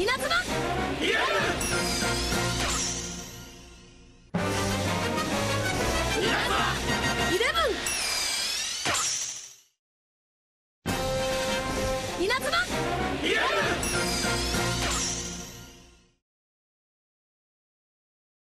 稲妻！イエイレブン！稲妻！